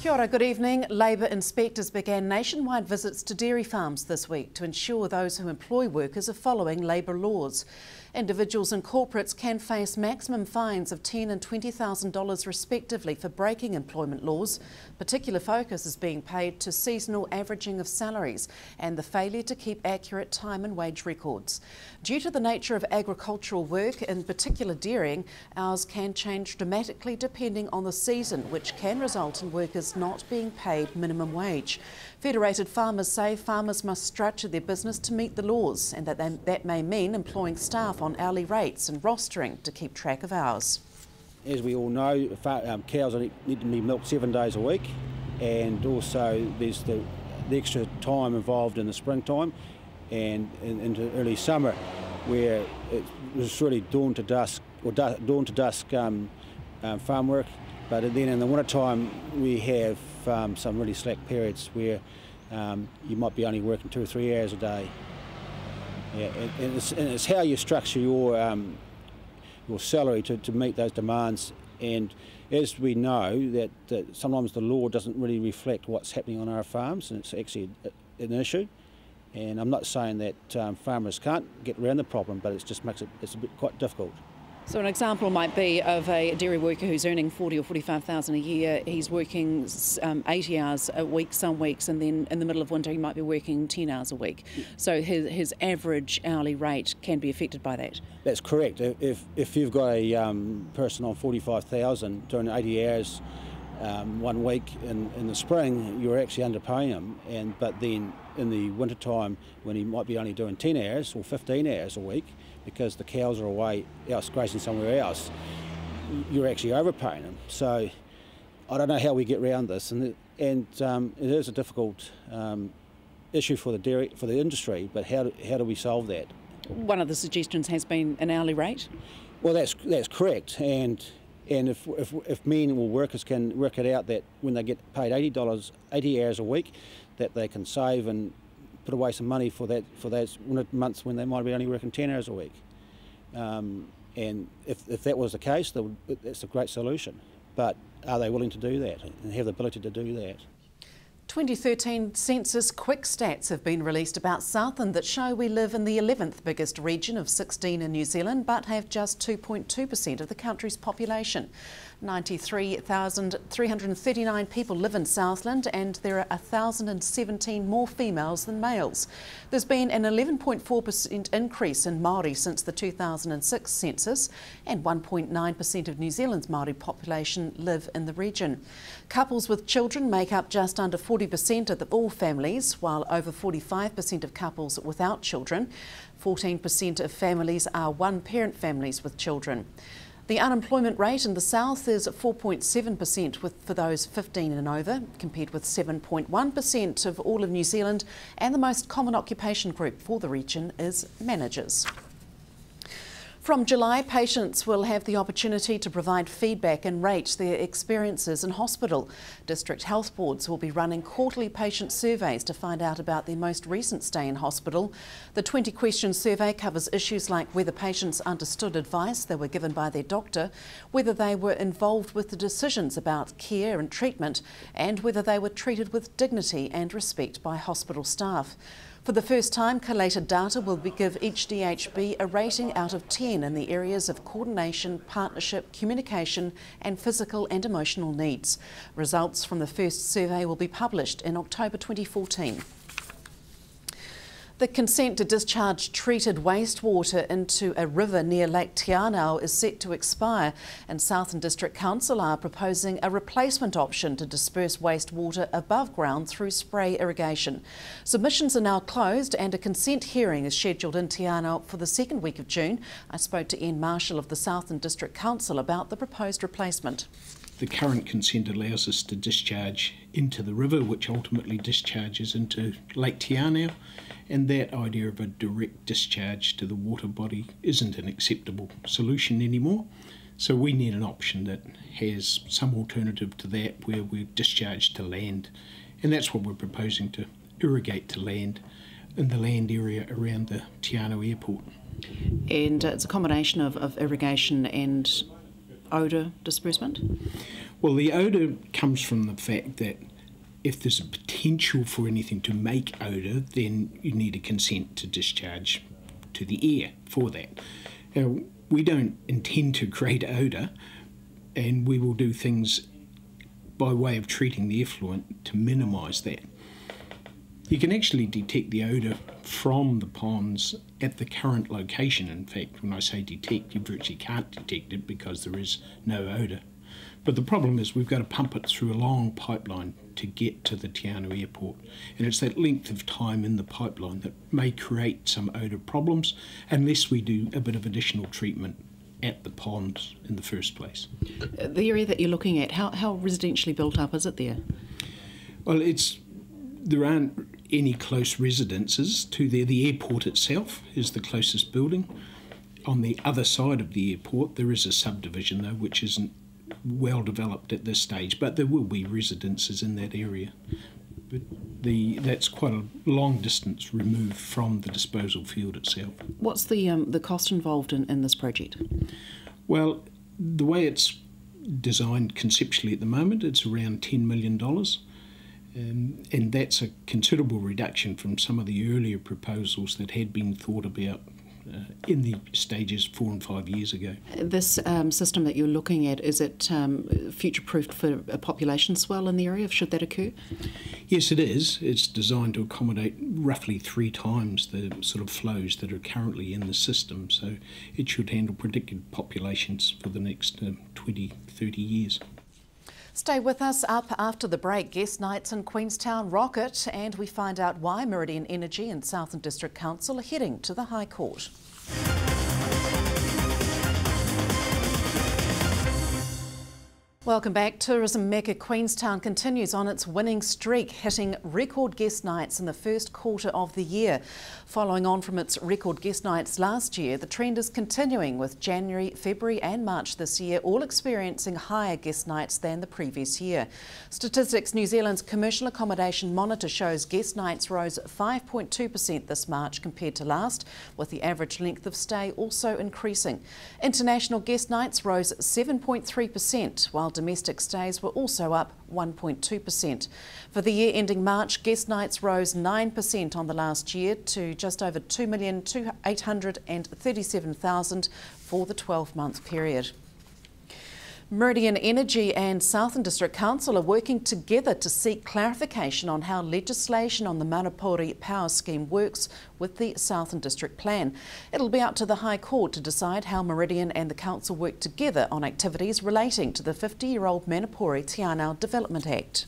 Kia ora, good evening. Labour inspectors began nationwide visits to dairy farms this week to ensure those who employ workers are following labour laws. Individuals and corporates can face maximum fines of $10 and $20,000 respectively for breaking employment laws. Particular focus is being paid to seasonal averaging of salaries and the failure to keep accurate time and wage records. Due to the nature of agricultural work, in particular dairying, hours can change dramatically depending on the season, which can result in workers not being paid minimum wage. Federated farmers say farmers must structure their business to meet the laws and that they, that may mean employing staff on hourly rates and rostering to keep track of hours. As we all know, um, cows need to be milked seven days a week and also there's the, the extra time involved in the springtime and into early summer where it was really dawn to dusk or dawn to dusk um, um, farm work but then in the winter time we have um, some really slack periods where um, you might be only working two or three hours a day. Yeah, and, and, it's, and it's, how you structure your um, your salary to, to meet those demands. And as we know, that, that, sometimes the law doesn't really reflect what's happening on our farms, and it's actually an issue. And I'm not saying that um, farmers can't get around the problem, but it just makes it it's a bit quite difficult. So an example might be of a dairy worker who's earning 40 or 45,000 a year. He's working um, 80 hours a week some weeks, and then in the middle of winter he might be working 10 hours a week. So his, his average hourly rate can be affected by that. That's correct. If, if you've got a um, person on 45,000 doing 80 hours um, one week in, in the spring, you're actually underpaying him. And but then in the winter time, when he might be only doing 10 hours or 15 hours a week, because the cows are away else grazing somewhere else, you're actually overpaying them. So I don't know how we get around this, and and um, it is a difficult um, issue for the dairy for the industry. But how do, how do we solve that? One of the suggestions has been an hourly rate. Well, that's that's correct, and and if, if, if men or workers can work it out that when they get paid eighty dollars, eighty hours a week, that they can save and put away some money for that for those months when they might be only working 10 hours a week. Um, and if, if that was the case, that's a great solution. But are they willing to do that and have the ability to do that? 2013 census quick stats have been released about Southland that show we live in the 11th biggest region of 16 in New Zealand but have just 2.2% of the country's population. 93,339 people live in Southland and there are 1,017 more females than males. There's been an 11.4% increase in Māori since the 2006 census and 1.9% of New Zealand's Māori population live in the region. Couples with children make up just under 40% of the all families, while over 45% of couples without children. 14% of families are one-parent families with children. The unemployment rate in the south is 4.7% for those 15 and over, compared with 7.1% of all of New Zealand, and the most common occupation group for the region is managers. From July, patients will have the opportunity to provide feedback and rate their experiences in hospital. District health boards will be running quarterly patient surveys to find out about their most recent stay in hospital. The 20 question survey covers issues like whether patients understood advice they were given by their doctor, whether they were involved with the decisions about care and treatment, and whether they were treated with dignity and respect by hospital staff. For the first time, collated data will give each DHB a rating out of 10 in the areas of coordination, partnership, communication and physical and emotional needs. Results from the first survey will be published in October 2014. The consent to discharge treated wastewater into a river near Lake Te Anau is set to expire and Southland District Council are proposing a replacement option to disperse wastewater above ground through spray irrigation. Submissions are now closed and a consent hearing is scheduled in Te Anau for the second week of June. I spoke to Ian Marshall of the Southland District Council about the proposed replacement. The current consent allows us to discharge into the river, which ultimately discharges into Lake Te Anau and that idea of a direct discharge to the water body isn't an acceptable solution anymore. So we need an option that has some alternative to that where we're discharged to land. And that's what we're proposing to irrigate to land in the land area around the Te Anau airport. And uh, it's a combination of, of irrigation and odour disbursement? Well, the odour comes from the fact that if there's a potential for anything to make odour, then you need a consent to discharge to the air for that. Now, we don't intend to create odour, and we will do things by way of treating the effluent to minimise that. You can actually detect the odour from the ponds at the current location. In fact, when I say detect, you virtually can't detect it because there is no odour. But the problem is we've got to pump it through a long pipeline to get to the Te airport. And it's that length of time in the pipeline that may create some odour problems unless we do a bit of additional treatment at the ponds in the first place. The area that you're looking at, how, how residentially built up is it there? Well, it's there aren't any close residences to there. The airport itself is the closest building. On the other side of the airport, there is a subdivision, though, which isn't well developed at this stage, but there will be residences in that area. But the that's quite a long distance removed from the disposal field itself. What's the um, the cost involved in, in this project? Well, the way it's designed conceptually at the moment, it's around ten million dollars. Um, and that's a considerable reduction from some of the earlier proposals that had been thought about uh, in the stages four and five years ago. This um, system that you're looking at, is it um, future proofed for a population swell in the area, should that occur? Yes, it is. It's designed to accommodate roughly three times the sort of flows that are currently in the system, so it should handle predicted populations for the next uh, 20, 30 years. Stay with us up after the break. Guest nights in Queenstown rocket, and we find out why Meridian Energy and Southland District Council are heading to the High Court. Welcome back. Tourism Mecca Queenstown continues on its winning streak, hitting record guest nights in the first quarter of the year. Following on from its record guest nights last year, the trend is continuing with January, February and March this year all experiencing higher guest nights than the previous year. Statistics New Zealand's Commercial Accommodation Monitor shows guest nights rose 5.2% this March compared to last, with the average length of stay also increasing. International guest nights rose 7.3%, while domestic stays were also up 1.2%. For the year ending March, guest nights rose 9% on the last year to just over 2,837,000 for the 12-month period. Meridian Energy and Southland District Council are working together to seek clarification on how legislation on the Manapōuri Power Scheme works with the Southland District Plan. It'll be up to the High Court to decide how Meridian and the Council work together on activities relating to the 50-year-old Manapōuri Te Anau Development Act.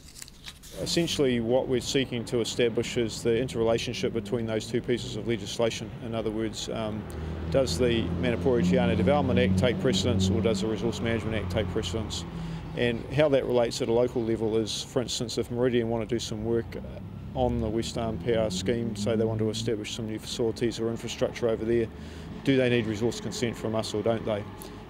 Essentially what we're seeking to establish is the interrelationship between those two pieces of legislation. In other words, um, does the Manapōuri Te Anau Development Act take precedence or does the Resource Management Act take precedence? And how that relates at a local level is, for instance, if Meridian want to do some work on the West Arm Power scheme, say they want to establish some new facilities or infrastructure over there, do they need resource consent from us or don't they?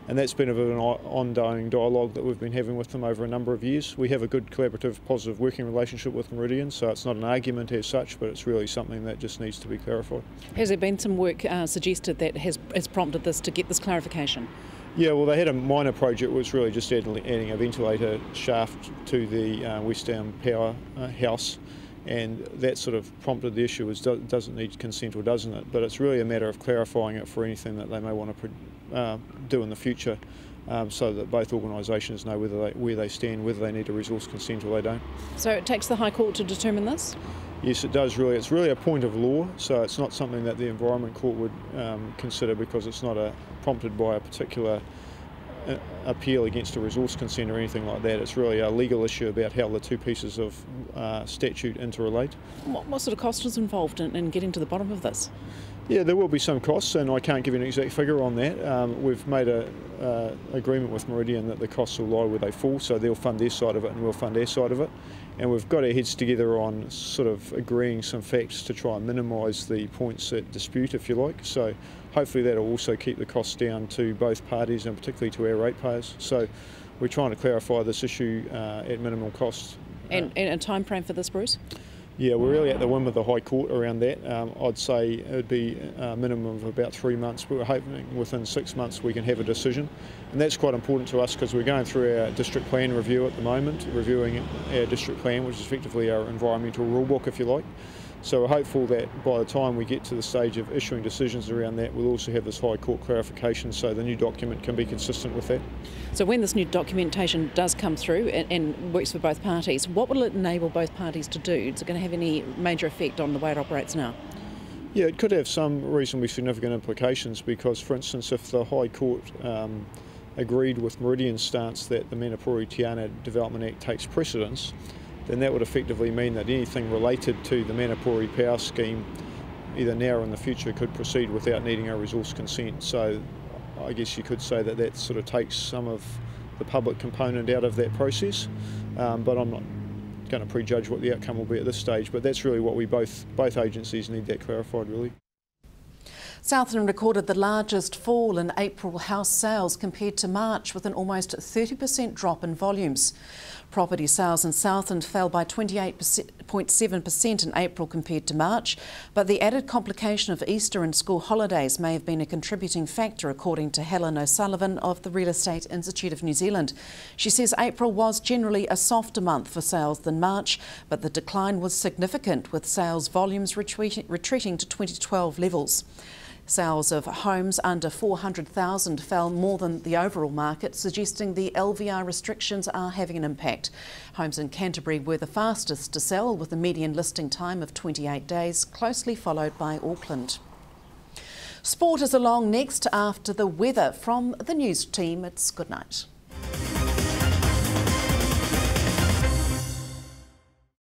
And that's been a bit of an ongoing dialogue that we've been having with them over a number of years. We have a good collaborative, positive working relationship with Meridian, so it's not an argument as such, but it's really something that just needs to be clarified. Has there been some work uh, suggested that has, has prompted this to get this clarification? Yeah, well, they had a minor project which was really just adding a ventilator shaft to the uh, West Arm Power uh, House and that sort of prompted the issue: is do, doesn't need consent or doesn't it? But it's really a matter of clarifying it for anything that they may want to uh, do in the future, um, so that both organisations know whether they, where they stand, whether they need a resource consent or they don't. So it takes the High Court to determine this. Yes, it does really. It's really a point of law, so it's not something that the Environment Court would um, consider because it's not a, prompted by a particular appeal against a resource consent or anything like that. It's really a legal issue about how the two pieces of uh, statute interrelate. What, what, sort of cost is involved in, in, getting to the bottom of this? Yeah, there will be some costs, and I can't give you an exact figure on that. Um, we've made an uh, agreement with Meridian that the costs will lie where they fall, so they'll fund their side of it and we'll fund our side of it. And we've got our heads together on sort of agreeing some facts to try and minimise the points at dispute, if you like. So hopefully that'll also keep the costs down to both parties and particularly to our ratepayers. So we're trying to clarify this issue uh, at minimal cost. And, and a time frame for this, Bruce? Yeah, we're really at the whim of the High Court around that. Um, I'd say it would be a minimum of about three months, we're hoping within six months we can have a decision. And that's quite important to us because we're going through our district plan review at the moment, reviewing our district plan, which is effectively our environmental rulebook, if you like. So we're hopeful that by the time we get to the stage of issuing decisions around that, we'll also have this High Court clarification so the new document can be consistent with that. So when this new documentation does come through and, and works for both parties, what will it enable both parties to do? Is it going to have any major effect on the way it operates now? Yeah, it could have some reasonably significant implications because, for instance, if the High Court um, agreed with Meridian's stance that the Manapōuri Te Anau Development Act takes precedence, then that would effectively mean that anything related to the Manapōuri Power Scheme, either now or in the future, could proceed without needing a resource consent. So I guess you could say that that sort of takes some of the public component out of that process. Um, but I'm not going to prejudge what the outcome will be at this stage. But that's really what we both both agencies need that clarified, really. Southland recorded the largest fall in April house sales compared to March, with an almost 30% drop in volumes. Property sales in Southland fell by 28.7% in April compared to March, but the added complication of Easter and school holidays may have been a contributing factor, according to Helen O'Sullivan of the Real Estate Institute of New Zealand. She says April was generally a softer month for sales than March, but the decline was significant, with sales volumes retreating to 2012 levels. Sales of homes under 400,000 fell more than the overall market, suggesting the LVR restrictions are having an impact. Homes in Canterbury were the fastest to sell, with a median listing time of 28 days, closely followed by Auckland. Sport is along next after the weather. From the news team, it's good night.